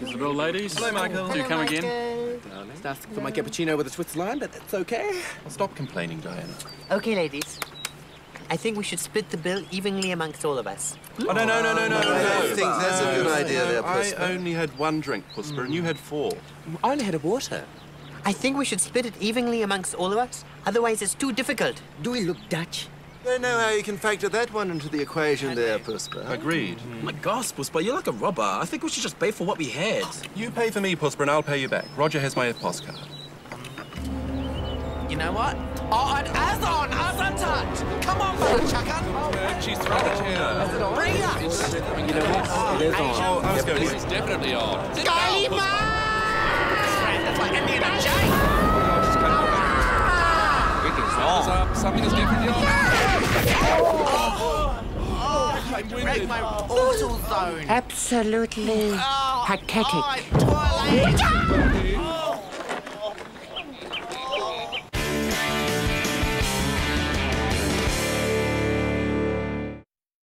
Is it all ladies? Hello, Michael. Do you come again? Just asking for my cappuccino with a Swiss lime, but that's okay. Stop complaining, Diana. Okay, ladies. I think we should split the bill evenly amongst all of us. Oh, no, no, no, no, no, no. I think that's a good idea there, I only had one drink, Pusper, and you had four. I only had a water. I think we should split it evenly amongst all of us. Otherwise, it's too difficult. Do we look Dutch? Don't know how you can factor that one into the equation there, Pusper. Agreed. Hmm. My gosh, Puspa, you're like a robber. I think we should just pay for what we had. You pay for me, Pusper, and I'll pay you back. Roger has my EFTPOS card. You know what? Oh, and as on, as on touch. Come on, man, chucker. She's throwing it here. Bring it up. You know what? It is on. Oh, I was going This is definitely on. Sit Golly, down, man. That's like Indiana Jones. Thumbs up. Ah! Something is definitely on. Absolutely Oh, pathetic.